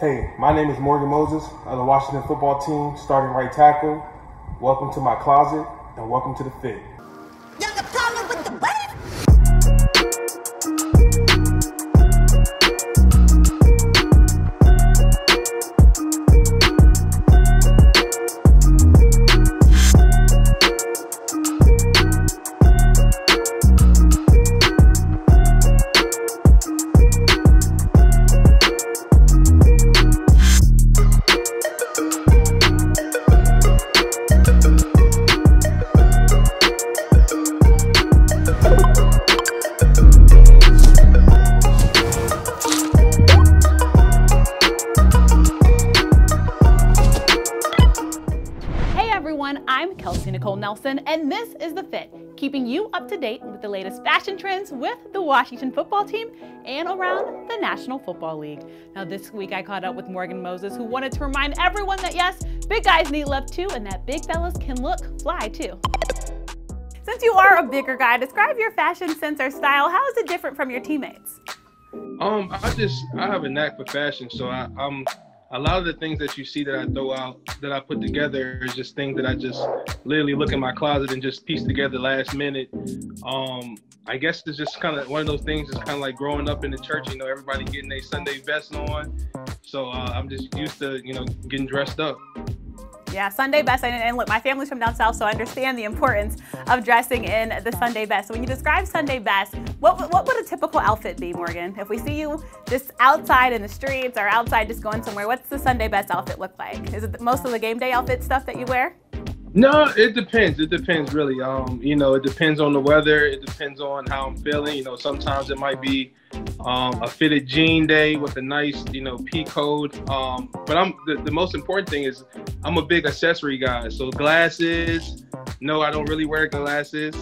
Hey, my name is Morgan Moses of the Washington football team, starting right tackle. Welcome to my closet and welcome to the fit. And this is The Fit, keeping you up to date with the latest fashion trends with the Washington football team and around the National Football League. Now, this week I caught up with Morgan Moses, who wanted to remind everyone that yes, big guys need love too, and that big fellas can look fly too. Since you are a bigger guy, describe your fashion sense or style. How is it different from your teammates? Um, I just I have a knack for fashion, so I, I'm a lot of the things that you see that I throw out that I put together is just things that I just literally look in my closet and just piece together last minute. Um, I guess it's just kind of one of those things. It's kind of like growing up in the church. You know, everybody getting their Sunday best on, so uh, I'm just used to you know getting dressed up. Yeah, Sunday best. And look, my family's from down south, so I understand the importance of dressing in the Sunday best. So when you describe Sunday best, what, what would a typical outfit be, Morgan? If we see you just outside in the streets or outside just going somewhere, what's the Sunday best outfit look like? Is it most of the game day outfit stuff that you wear? No, it depends. It depends really. Um, you know, it depends on the weather. It depends on how I'm feeling. You know, sometimes it might be um, a fitted jean day with a nice, you know, pea coat. Um, but I'm the, the most important thing is I'm a big accessory guy. So glasses. No, I don't really wear glasses.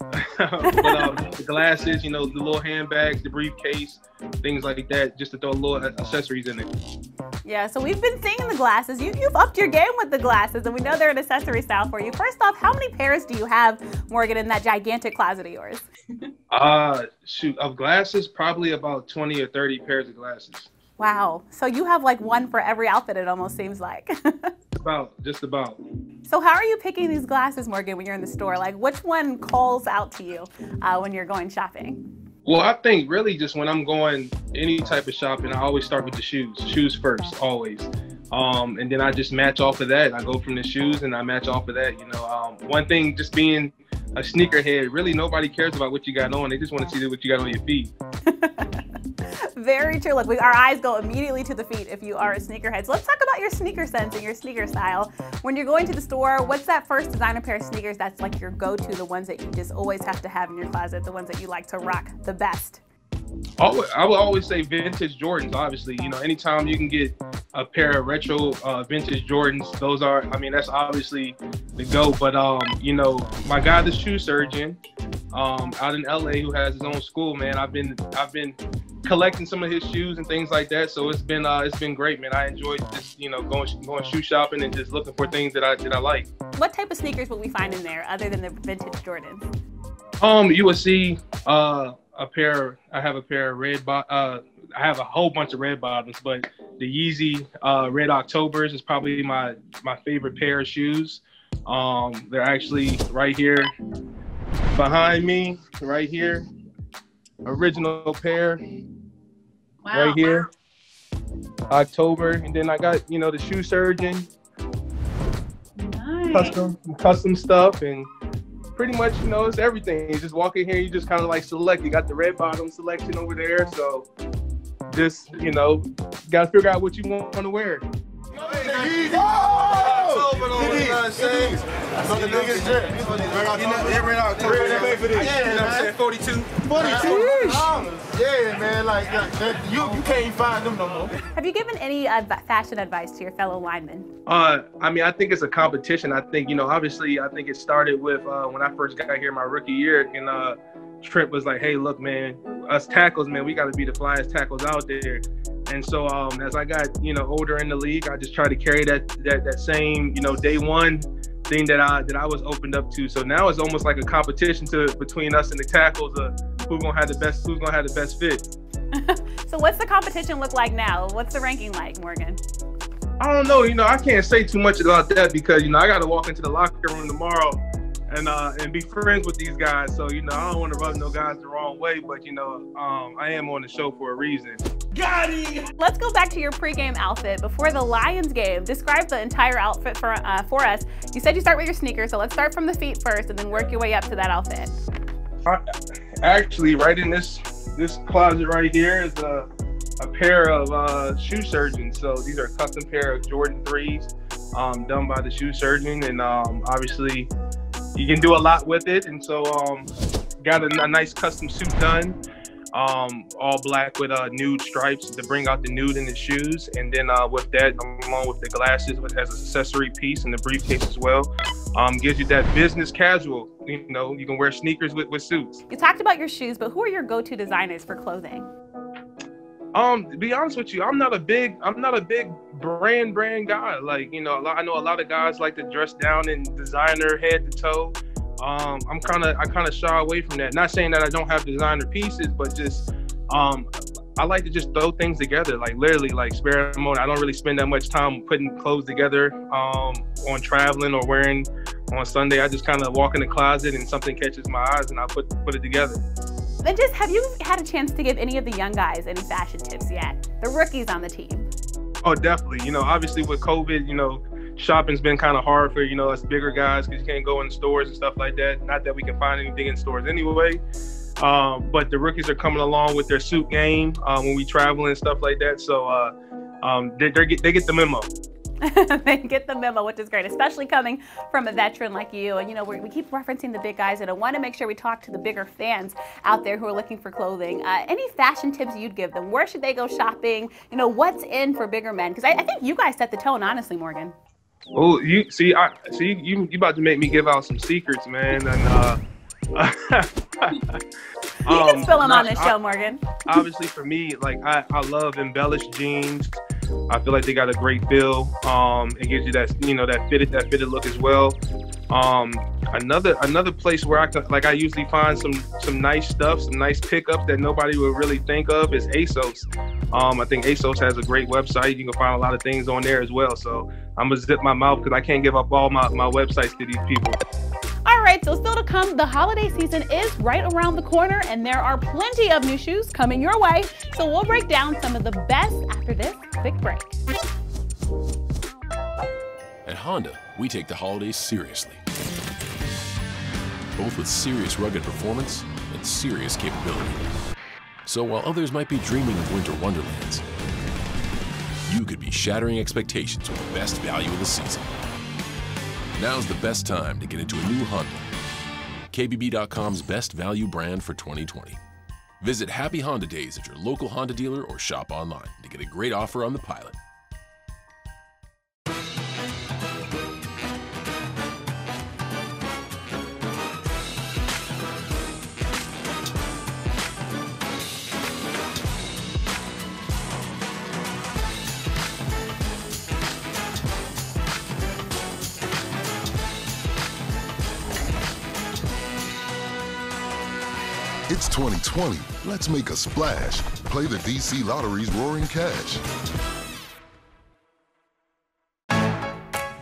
but um, the glasses, you know, the little handbags, the briefcase, things like that, just to throw a little accessories in it. Yeah, so we've been seeing the glasses. You, you've upped your game with the glasses, and we know they're an accessory style for you. First off, how many pairs do you have, Morgan, in that gigantic closet of yours? uh, shoot, of glasses, probably about 20 or 30 pairs of glasses. Wow. So you have like one for every outfit, it almost seems like. about, just about. So how are you picking these glasses, Morgan, when you're in the store? Like, which one calls out to you uh, when you're going shopping? Well, I think really just when I'm going any type of shopping, I always start with the shoes. Shoes first, always. Um, and then I just match off of that. I go from the shoes and I match off of that. You know, um, one thing just being a sneakerhead, really nobody cares about what you got on. They just want to see what you got on your feet. Very true. Look, we, our eyes go immediately to the feet if you are a sneakerhead. So let's talk about your sneaker sense and your sneaker style. When you're going to the store, what's that first designer pair of sneakers that's like your go-to, the ones that you just always have to have in your closet, the ones that you like to rock the best? I would always say vintage Jordans. Obviously, you know, anytime you can get a pair of retro uh, vintage Jordans, those are. I mean, that's obviously the go. But um, you know, my guy, the shoe surgeon, um, out in LA, who has his own school, man. I've been I've been collecting some of his shoes and things like that. So it's been uh, it's been great, man. I enjoyed just you know going going shoe shopping and just looking for things that I that I like. What type of sneakers will we find in there other than the vintage Jordans? Um, you will see uh, a pair. I have a pair of red. Bo- uh, I have a whole bunch of red bottoms, but the Yeezy uh, Red Octobers is probably my my favorite pair of shoes. Um, they're actually right here behind me, right here. Original pair wow. right here. October, and then I got you know the shoe surgeon, nice. custom custom stuff, and pretty much you know it's everything. You just walk in here, you just kind of like select. You got the red bottom selection over there, so just you know, got to figure out what you want to wear. Hey, the biggest drip. You know, every October. They made for this. Yeah, you know what I'm saying? 42. 42? Yeah, man. Like, you, you can't find them no more. Have you given any fashion advice to your fellow linemen? Uh, I mean, I think it's a competition. I think, you know, obviously, I think it started with uh, when I first got here my rookie year, and uh, Trent was like, hey, look, man, us tackles, man, we got to be the flyest tackles out there. And so um, as I got, you know, older in the league, I just tried to carry that that that same, you know, day one thing that I that I was opened up to. So now it's almost like a competition to between us and the tackles of who's gonna have the best who's gonna have the best fit. so what's the competition look like now? What's the ranking like, Morgan? I don't know. You know, I can't say too much about that because you know I got to walk into the locker room tomorrow and uh, and be friends with these guys. So you know, I don't want to rub no guys the wrong way, but you know, um, I am on the show for a reason. Got it. Let's go back to your pregame outfit before the Lions game. Describe the entire outfit for uh, for us. You said you start with your sneakers, so let's start from the feet first, and then work your way up to that outfit. actually, right in this this closet right here is a a pair of uh, shoe surgeons. So these are a custom pair of Jordan threes, um, done by the shoe surgeon, and um, obviously you can do a lot with it. And so um, got a, a, nice custom suit done, um, all black with uh, nude stripes to bring out the nude in the shoes. And then uh, with that, along with the glasses as an accessory piece and the briefcase as well, um, gives you that business casual. You know, you can wear sneakers with, with suits. You talked about your shoes, but who are your go-to designers for clothing? Um, to be honest with you, I'm not a big, I'm not a big brand brand guy. Like, you know, I know a lot of guys like to dress down in designer head to toe. Um, I'm kind of, I kind of shy away from that. Not saying that I don't have designer pieces, but just, um, I like to just throw things together, like literally, like spare moment. I don't really spend that much time putting clothes together um, on traveling or wearing on Sunday. I just kind of walk in the closet and something catches my eyes and I put put it together. And just have you had a chance to give any of the young guys any fashion tips yet? The rookies on the team. Oh, definitely. You know, obviously with COVID, you know, shopping's been kind of hard for you know us bigger guys because you can't go in stores and stuff like that. Not that we can find anything in stores anyway. Um, but the rookies are coming along with their suit game um, when we travel and stuff like that. So uh, um, they, they get they get the memo. they get the memo, which is great, especially coming from a veteran like you. And you know, we keep referencing the big guys, and I want to make sure we talk to the bigger fans out there who are looking for clothing. Uh, any fashion tips you'd give them? Where should they go shopping? You know, what's in for bigger men? Because I, I, think you guys set the tone, honestly, Morgan. Oh, you see, I see you. You about to make me give out some secrets, man, and. uh you can spill them on this show, Morgan. obviously, for me, like I, I love embellished jeans. I feel like they got a great feel. Um, it gives you that you know that fitted that fitted look as well. Um, another another place where I can like I usually find some some nice stuff, some nice pickups that nobody would really think of is ASOS. Um, I think ASOS has a great website. You can find a lot of things on there as well. So I'm gonna zip my mouth because I can't give up all my, my websites to these people. So still to come, the holiday season is right around the corner, and there are plenty of new shoes coming your way. So we'll break down some of the best after this quick break. At Honda, we take the holidays seriously, both with serious rugged performance and serious capability. So while others might be dreaming of winter wonderlands, you could be shattering expectations with the best value of the season. Now's the best time to get into a new Honda. KBB.com's best value brand for 2020. Visit Happy Honda Days at your local Honda dealer or shop online to get a great offer on the Pilot. It's 2020. Let's make a splash. Play the DC Lottery's Roaring Cash.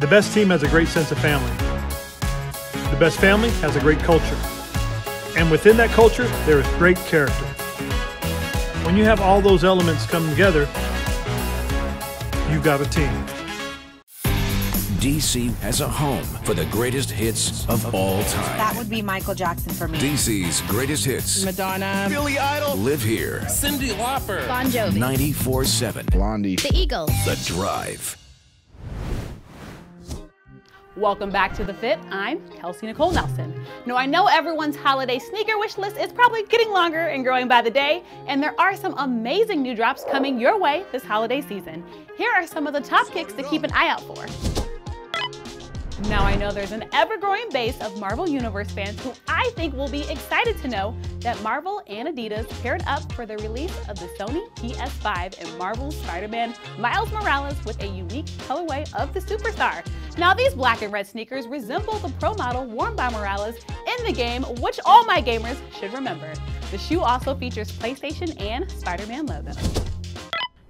The best team has a great sense of family. The best family has a great culture. And within that culture, there is great character. When you have all those elements come together, you've got a team. DC as a home for the greatest hits of all time. That would be Michael Jackson for me. DC's greatest hits. Madonna. Billy Idol. Live here. Cyndi Lauper. Bon Jovi. 94-7. Blondie. The Eagles. The Drive. Welcome back to The Fit. I'm Kelsey Nicole Nelson. Now, I know everyone's holiday sneaker wish list is probably getting longer and growing by the day, and there are some amazing new drops coming your way this holiday season. Here are some of the top kicks to keep an eye out for. Now, I know there's an ever growing base of Marvel Universe fans who I think will be excited to know that Marvel and Adidas paired up for the release of the Sony PS5 and Marvel Spider Man Miles Morales with a unique colorway of the superstar. Now, these black and red sneakers resemble the pro model worn by Morales in the game, which all my gamers should remember. The shoe also features PlayStation and Spider Man logos.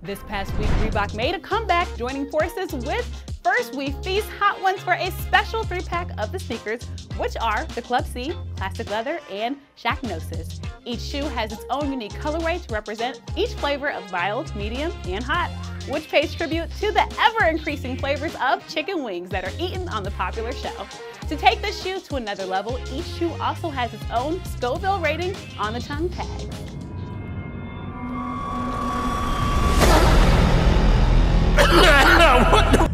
This past week, Reebok made a comeback, joining forces with First, we feast hot ones for a special three pack of the sneakers, which are the Club C, Classic Leather, and Shaqnosis. Each shoe has its own unique colorway to represent each flavor of mild, medium, and hot, which pays tribute to the ever increasing flavors of chicken wings that are eaten on the popular show. To take the shoe to another level, each shoe also has its own Scoville rating on the tongue tag. what the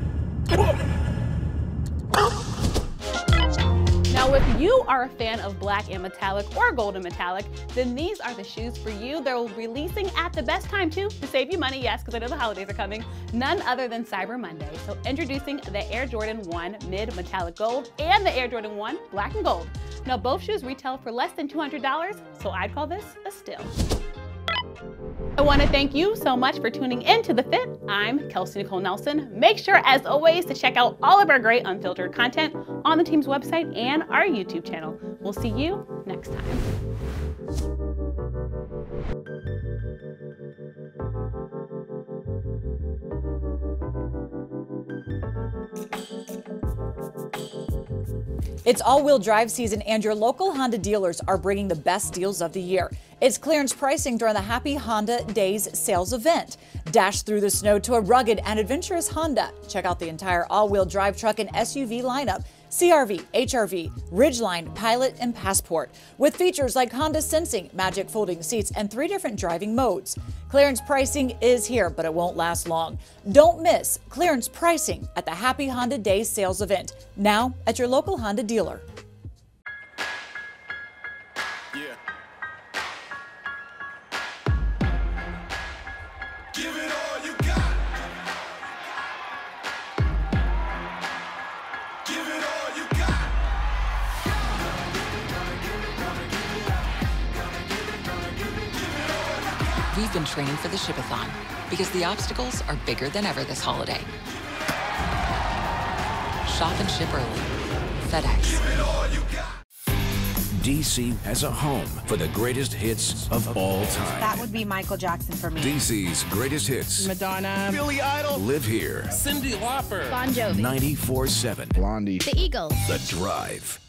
you are a fan of black and metallic or golden metallic, then these are the shoes for you. They're releasing at the best time too to save you money, yes, because I know the holidays are coming. None other than Cyber Monday. So introducing the Air Jordan 1 Mid Metallic Gold and the Air Jordan 1 Black and Gold. Now both shoes retail for less than $200, so I'd call this a steal. I want to thank you so much for tuning in to The Fit. I'm Kelsey Nicole Nelson. Make sure, as always, to check out all of our great unfiltered content on the team's website and our YouTube channel. We'll see you next time. It's all-wheel drive season and your local Honda dealers are bringing the best deals of the year. It's clearance pricing during the Happy Honda Days sales event. Dash through the snow to a rugged and adventurous Honda. Check out the entire all-wheel drive truck and SUV lineup CRV, HRV, Ridgeline, Pilot, and Passport, with features like Honda Sensing, Magic Folding Seats, and three different driving modes. Clearance pricing is here, but it won't last long. Don't miss clearance pricing at the Happy Honda Day sales event, now at your local Honda dealer. Been training for the Shipathon because the obstacles are bigger than ever this holiday. Shop and ship early. FedEx. DC has a home for the greatest hits of all time. That would be Michael Jackson for me. DC's greatest hits. Madonna. Billy Idol. Live here. Cyndi Lauper. Bon Jovi. 94 7. Blondie. The Eagles. The Drive.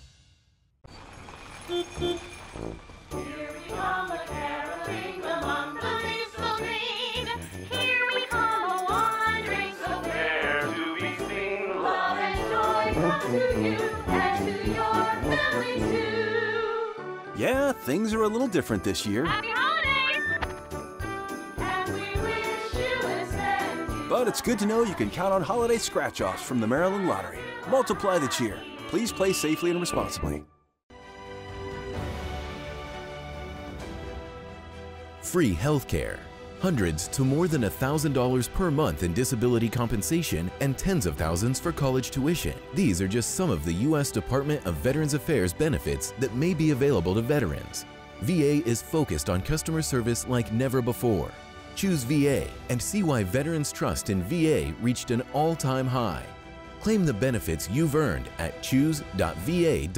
Yeah, things are a little different this year. But it's good to know you can count on holiday scratch offs from the Maryland Lottery. Multiply the cheer. Please play safely and responsibly. Free health care. Hundreds to more than $1,000 per month in disability compensation and tens of thousands for college tuition. These are just some of the U.S. Department of Veterans Affairs benefits that may be available to veterans. VA is focused on customer service like never before. Choose VA and see why veterans' trust in VA reached an all-time high. Claim the benefits you've earned at choose.va.gov.